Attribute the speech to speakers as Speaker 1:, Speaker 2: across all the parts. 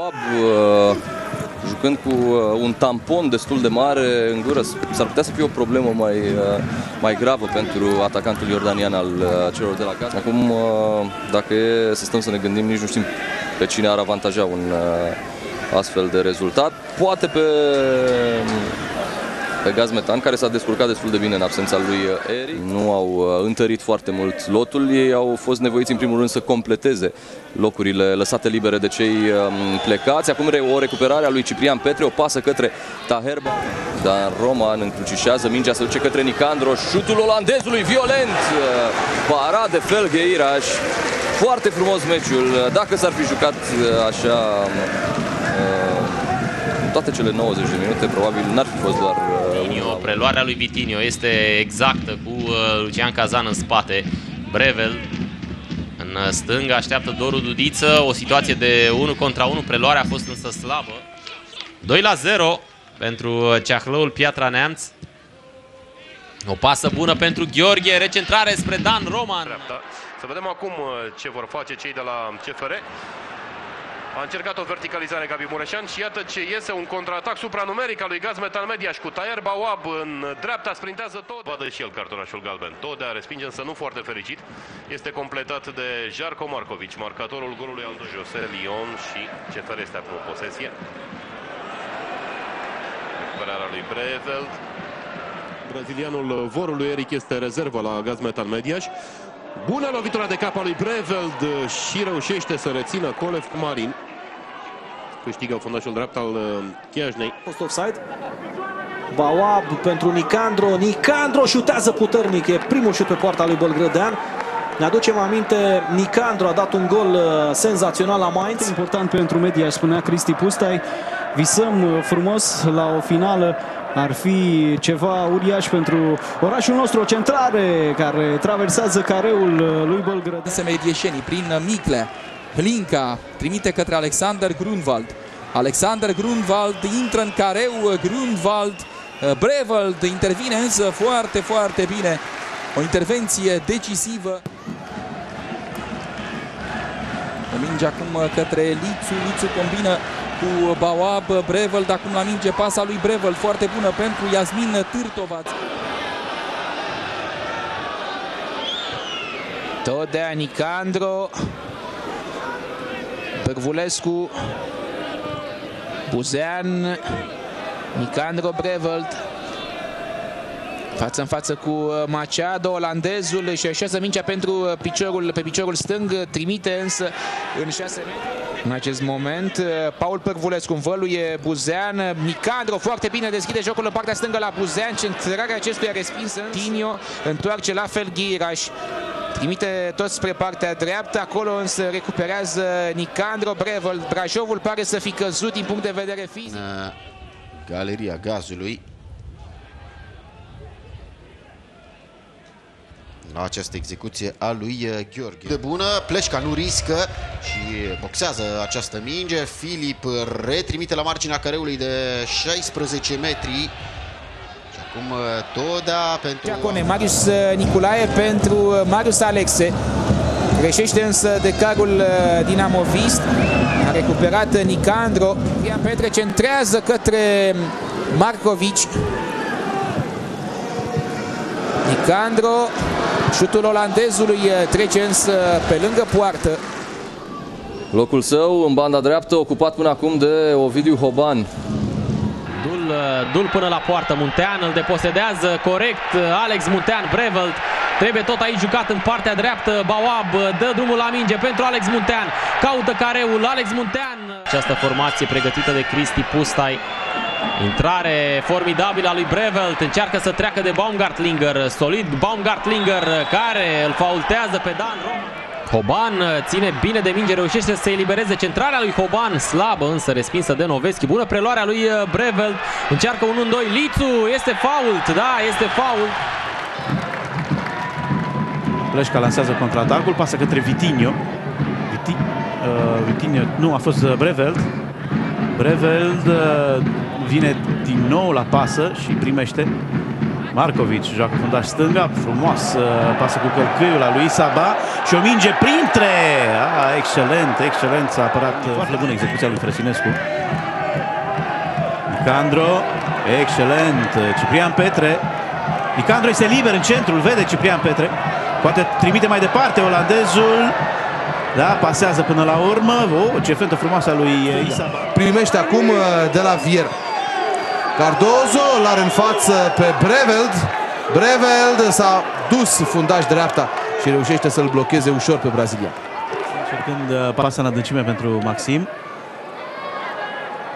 Speaker 1: Bawab, uh, jucând cu uh, un tampon destul de mare în gură, s-ar putea să fie o problemă mai, uh, mai gravă pentru atacantul iordanian al celor de la Gaza. Acum, dacă e să stăm să ne gândim, nici nu știm pe cine ar avantaja un astfel de rezultat. Poate pe pe gaz metan, care s-a descurcat destul de bine în absența lui uh, Eri. Nu au uh, întărit foarte mult lotul, ei au fost nevoiți în primul rând să completeze locurile lăsate libere de cei um, plecați. Acum o recuperare a lui Ciprian Petre, o pasă către Taherba, dar Roman încrucișează mingea, se duce către Nicandro, șutul olandezului violent, uh, para de Felgeiraș. Foarte frumos meciul, dacă s-ar fi jucat așa toate cele 90 de minute, probabil n-ar fi fost doar...
Speaker 2: Uh, Vitinho, preluarea lui Vitinho este exactă cu uh, Lucian Cazan în spate. Brevel în stânga așteaptă Doru Dudiță, o situație de 1 contra 1, preluarea a fost însă slabă. 2 la 0 pentru Ceahlăul Piatra Neamț. O pasă bună pentru Gheorghe, recentrare spre Dan Roman.
Speaker 3: Să vedem acum uh, ce vor face cei de la CFR. A încercat o verticalizare Gabi Mureșan și iată ce iese un contraatac supranumeric al lui Gaz Metal Media și cu Tayer Bawab în dreapta sprintează tot. Vadă și el cartonașul galben. Todea respinge însă nu foarte fericit. Este completat de Jarko Markovic, marcatorul golului al Jose Lyon și CFR este acum o posesie. Recuperarea lui Breveld. Brazilianul vorului Eric este rezervă la Gaz Metal Mediaș. Bună lovitura de cap a lui Breveld și reușește să rețină Colev cu Marin. Câștigă fundașul drept al uh, Chiajnei.
Speaker 4: Post offside. Bawab pentru Nicandro. Nicandro șutează puternic. E primul șut pe poarta lui Bălgrădean. Ne aducem aminte, Nicandro a dat un gol uh, senzațional la Mainz.
Speaker 5: Important pentru media, spunea Cristi Pustai. Visăm uh, frumos la o finală ar fi ceva uriaș pentru orașul nostru, o centrare care traversează careul uh, lui Belgrad.
Speaker 6: Se medieșenii prin Micle, Hlinka trimite către Alexander Grunwald. Alexander Grunwald intră în careu, Grunwald, uh, Breveld intervine însă foarte, foarte bine. O intervenție decisivă. O minge acum către Lițu, Lițu combină cu Bawab, Brevel, acum la minge pasa lui Brevel, foarte bună pentru Iasmin Târtovaț.
Speaker 7: Todea Nicandro, Bărvulescu, Buzean, Nicandro Breveld, Față în față cu uh, Machado, olandezul își așează mingea pentru uh, piciorul, pe piciorul stâng, trimite însă în 6 metri. În acest moment, uh, Paul Părvulescu învăluie Buzean, Nicandro foarte bine deschide jocul în partea stângă la Buzean, centrarea acestuia respinsă. Tinio întoarce la fel Ghiraș. Trimite tot spre partea dreaptă, acolo însă recuperează Nicandro Brevel. Brașovul pare să fi căzut din punct de vedere fizic.
Speaker 8: Galeria gazului la această execuție a lui uh, Gheorghe. De bună, Pleșca nu riscă și boxează această minge. Filip retrimite la marginea careului de 16 metri. Și acum uh, Toda pentru...
Speaker 7: Diacone, Marius uh, Nicolae pentru Marius Alexe. Greșește însă de carul dinamovist. A recuperat Nicandro. Ian Petre centrează către Marcovici. Nicandro Șutul olandezului eh, trece însă pe lângă poartă.
Speaker 1: Locul său în banda dreaptă ocupat până acum de Ovidiu Hoban.
Speaker 2: Dul, eh, dul până la poartă, Muntean îl deposedează corect, eh, Alex Muntean, Brevelt. Trebuie tot aici jucat în partea dreaptă, Bawab dă drumul la minge pentru Alex Muntean. Caută careul, Alex Muntean. Această formație pregătită de Cristi Pustai Intrare formidabilă a lui Brevelt, încearcă să treacă de Baumgartlinger, solid Baumgartlinger care îl faultează pe Dan Hoban ține bine de minge, reușește să elibereze centrarea lui Hoban, slabă însă respinsă de Noveschi. Bună preluarea lui uh, Brevelt, încearcă un 1-2, Lițu, este fault, da, este fault.
Speaker 5: Pleșca lansează contraatacul, pasă către Vitinho. Viti, uh, Vitinho, nu, a fost uh, Breveld. Breveld uh, vine din nou la pasă și primește.
Speaker 9: Marcovici joacă fundaș stânga, frumos pasă cu călcâiul la lui Saba și o minge printre. Ah, excelent, excelent, s-a apărat foarte bună execuția lui Fresinescu. Nicandro, excelent, Ciprian Petre. Nicandro este liber în centru, îl vede Ciprian Petre. Poate trimite mai departe olandezul. Da, pasează până la urmă. Oh, ce fentă frumoasă a lui Isaba.
Speaker 10: Primește acum de la Vier. Cardozo l-are în față pe Breveld. Breveld s-a dus fundaș dreapta și reușește să-l blocheze ușor pe brazilian.
Speaker 9: Încercând uh, pasă în adâncime pentru Maxim.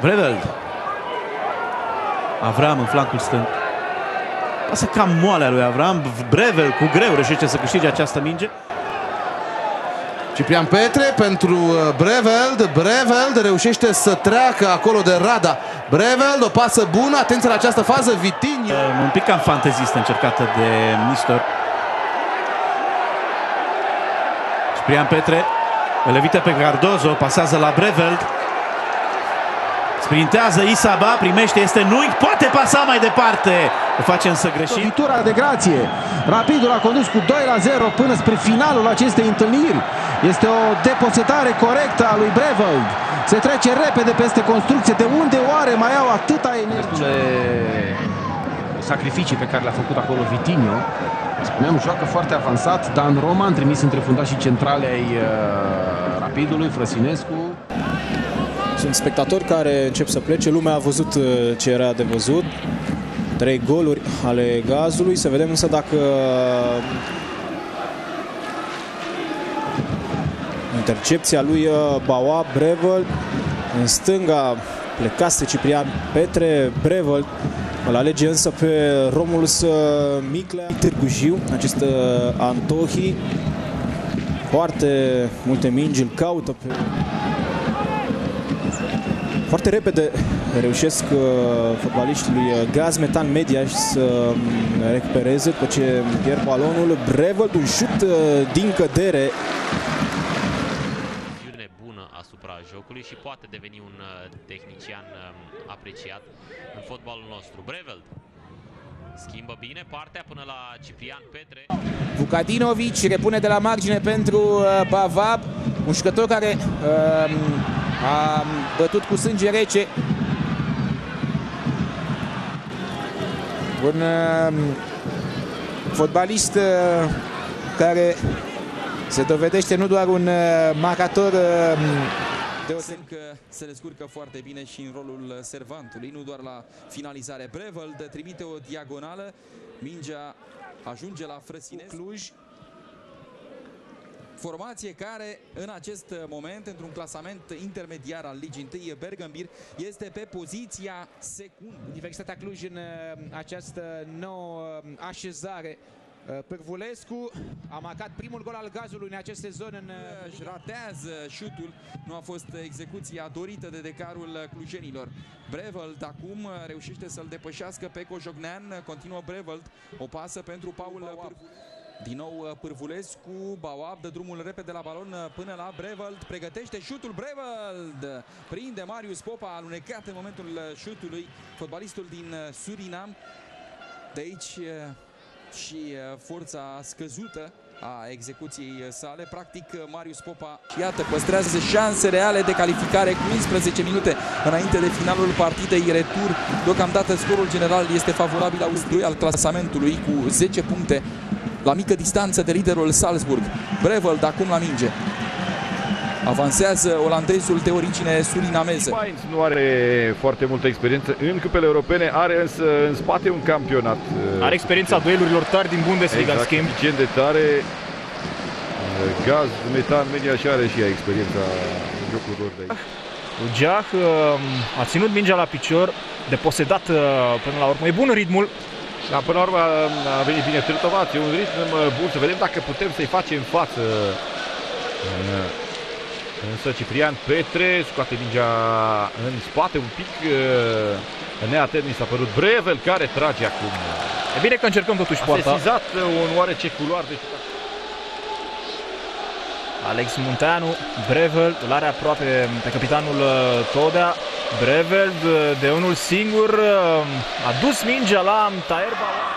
Speaker 9: Breveld. Avram în flancul stâng. Pasă cam moale a lui Avram. Brevel cu greu reușește să câștige această minge.
Speaker 10: Ciprian Petre pentru uh, Breveld. Breveld reușește să treacă acolo de Rada. Breveld, o pasă bună. Atenție la această fază. Vitinho.
Speaker 9: Uh, un pic cam fantezistă încercată de Nistor. Ciprian Petre îl evită pe Cardozo. Pasează la Breveld. Sprintează Isaba, primește, este Nui, poate pasa mai departe. O face însă greșit.
Speaker 11: Vitura de grație. Rapidul a condus cu 2 la 0 până spre finalul acestei întâlniri. Este o deposetare corectă a lui Breveld. Se trece repede peste construcție. De unde oare mai au atâta energie?
Speaker 12: sacrificii pe care le-a făcut acolo Vitinho. Spuneam, joacă foarte avansat. Dan Roman, trimis între fundașii centrale ai uh, Rapidului, Frăsinescu.
Speaker 13: Sunt spectatori care încep să plece. Lumea a văzut uh, ce era de văzut. Trei goluri ale gazului. Să vedem însă dacă intercepția lui uh, Baua Brevel în stânga plecase Ciprian Petre Brevel îl alege însă pe Romulus uh, Miclea Târgu Jiu, acest Antohi foarte multe mingi îl caută pe foarte repede reușesc uh, fotbaliștii lui uh, Gaz Metan Media să um, recupereze după ce pierd balonul. Brevăd un șut uh, din cădere.
Speaker 2: Bună asupra jocului și poate deveni un tehnician um, apreciat în fotbalul nostru. Breveld Schimbă bine partea până la Ciprian Petre.
Speaker 7: Vukadinovic repune de la margine pentru Bavab, un jucător care uh, a bătut cu sânge rece. Un uh, fotbalist uh, care se dovedește nu doar un uh, marcator uh,
Speaker 6: Deoseb că se descurcă foarte bine și în rolul servantului, nu doar la finalizare. Brevel trimite o diagonală, mingea ajunge la Frăsinescu. Cluj Formație care în acest moment, într-un clasament intermediar al Ligii 1, Bergambir, este pe poziția secundă.
Speaker 7: Universitatea Cluj în uh, această nouă uh, așezare uh, Pârvulescu a marcat primul gol al gazului în acest sezon. În...
Speaker 6: Își ratează șutul. Nu a fost execuția dorită de decarul clujenilor. Brevelt acum reușește să-l depășească pe Cojognean. Continuă Brevelt. O pasă pentru Paul Pârvulescu. Din nou uh, Pârvulescu, Bauab dă drumul repede la balon uh, până la Breveld, pregătește șutul Breveld, prinde Marius Popa, alunecat în momentul uh, șutului, fotbalistul din Surinam. De aici și forța scăzută a execuției sale. Practic, Marius Popa, iată, păstrează șanse reale de calificare cu 11 minute înainte de finalul partidei retur. Deocamdată scorul general este favorabil Austriei al clasamentului cu 10 puncte la mică distanță de liderul Salzburg. Brevel de acum la minge. Avansează olandezul de origine surinameză.
Speaker 14: Mainz nu are foarte multă experiență în cupele europene, are însă în spate un campionat.
Speaker 15: Are experiența duelurilor tari din Bundesliga,
Speaker 14: exact,
Speaker 15: în schimb.
Speaker 14: Exact, de tare. Gaz, metan, media și are și ea experiența în jocul lor de aici.
Speaker 15: Ujah um, a ținut mingea la picior, deposedat uh, până la urmă. E bun ritmul,
Speaker 14: dar până la urmă a venit bine Târtovat, e un ritm bun, să vedem dacă putem să-i facem față. Însă Ciprian Petre scoate mingea în spate un pic neatent mi s-a părut Brevel care trage acum.
Speaker 15: E bine că încercăm totuși
Speaker 14: a
Speaker 15: poarta.
Speaker 14: A sesizat un oarece culoar de
Speaker 15: Alex Munteanu, Brevel, îl are aproape pe capitanul Todea. Brevel de unul singur a dus mingea la Taerba.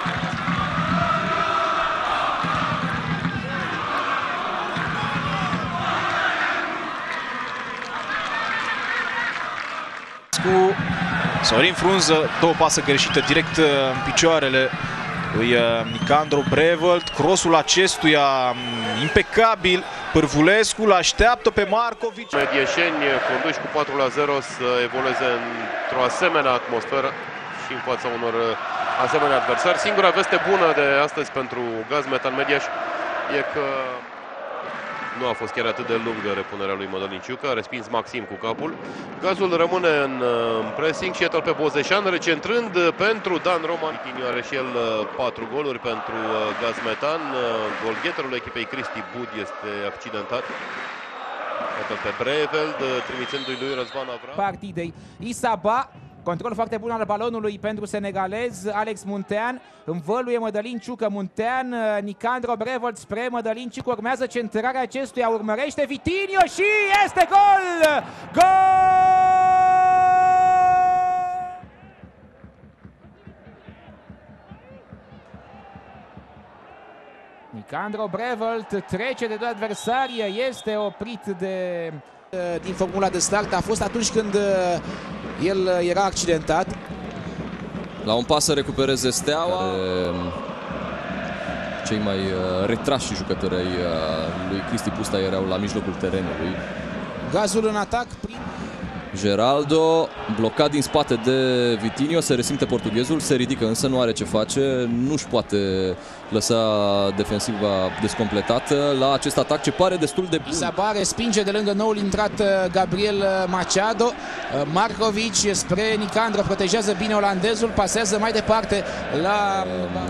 Speaker 7: Sorin Frunză, două pasă greșită direct în picioarele lui Nicandro Brevold. Crossul acestuia impecabil. Pârvulescu îl așteaptă pe Marcovici.
Speaker 3: Medieșeni conduși cu 4 la 0 să evolueze într-o asemenea atmosferă și în fața unor asemenea adversari. Singura veste bună de astăzi pentru Gaz Metan Mediaș e că nu a fost chiar atât de lungă repunerea lui Mădălin Ciucă, a respins Maxim cu capul. Gazul rămâne în pressing și iată pe Bozeșan, recentrând pentru Dan Roman. Tiniu are și el patru goluri pentru Gaz Metan. Golgheterul echipei Cristi Bud este accidentat. Iată pe Breveld, trimițându-i lui Răzvan Avram.
Speaker 7: Partidei Isaba Control foarte bun al balonului pentru senegalez Alex Muntean. Învăluie Mădălin Ciucă, Muntean, Nicandro Brevold spre Mădălin Ciucă. Urmează centrarea acestuia, urmărește Vitinio și este gol! Gol! Nicandro Brevold trece de doi adversari, este oprit de din formula de start. A fost atunci când el era accidentat.
Speaker 1: La un pas să recupereze Steaua. Cei mai retrași jucători ai lui Cristi Pusta erau la mijlocul terenului.
Speaker 7: Gazul în atac prin
Speaker 1: Geraldo, blocat din spate de Vitinio, se resimte portughezul, se ridică însă, nu are ce face, nu-și poate lăsa defensiva descompletată la acest atac ce pare destul de bun.
Speaker 7: Isaba respinge de lângă noul intrat Gabriel Machado, Markovic spre Nicandro, protejează bine olandezul, pasează mai departe la...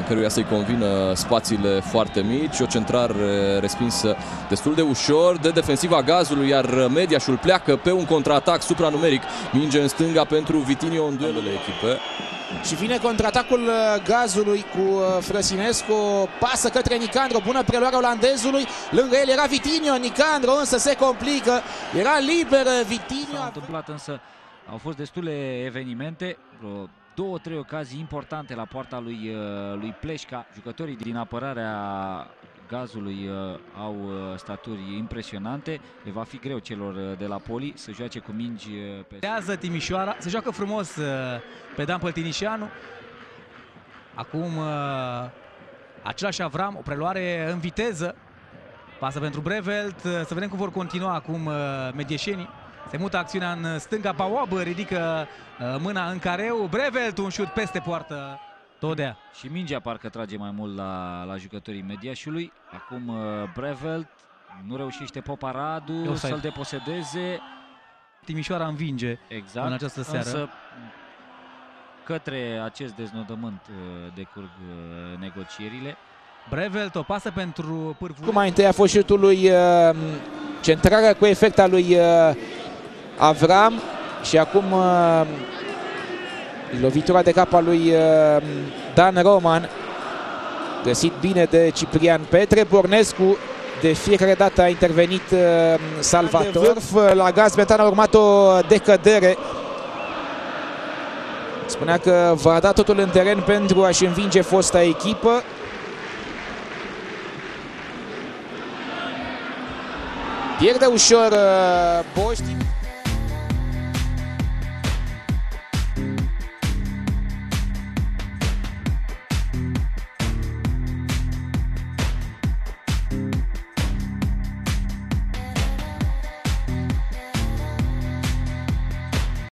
Speaker 1: Căruia să-i convină spațiile foarte mici, o centrare respinsă destul de ușor de defensiva gazului, iar Mediașul pleacă pe un contraatac supranumeric, minge în stânga pentru Vitinio în duelele echipe.
Speaker 7: Și vine contraatacul gazului cu Frăsinescu, pasă către Nicandro, bună preluare olandezului, lângă el era Vitinio, Nicandro însă se complică, era liber Vitinio.
Speaker 16: S-a întâmplat însă, au fost destule evenimente, vreo două, trei ocazii importante la poarta lui, lui Pleșca. Jucătorii din apărarea gazului uh, au uh, staturi impresionante. Le va fi greu celor uh, de la Poli să joace cu mingi pe...
Speaker 17: Tează Timișoara, se joacă frumos uh, pe Dan Păltinișeanu. Acum uh, același Avram, o preluare în viteză. Pasă pentru Brevelt, uh, să vedem cum vor continua acum uh, medieșenii. Se mută acțiunea în stânga, Bawab ridică uh, mâna în careu, Brevelt un șut peste poartă. Todea.
Speaker 16: Și mingea parcă trage mai mult la, la jucătorii mediașului. Acum uh, Brevelt nu reușește Poparadu să-l deposedeze.
Speaker 17: Timișoara învinge
Speaker 16: exact,
Speaker 17: în această seară.
Speaker 16: Însă către acest deznodământ uh, decurg uh, negocierile.
Speaker 17: Brevelt o pasă pentru Pârvu.
Speaker 7: Cum mai întâi a fost șutul lui uh, centrarea cu efect al lui uh, Avram și acum uh, lovitura de cap a lui uh, Dan Roman. Găsit bine de Ciprian Petre Bornescu de fiecare dată a intervenit uh, Salvator. De vârf la gaz metan a urmat o decădere. Spunea că va da totul în teren pentru a-și învinge fosta echipă. Pierde ușor uh, Boști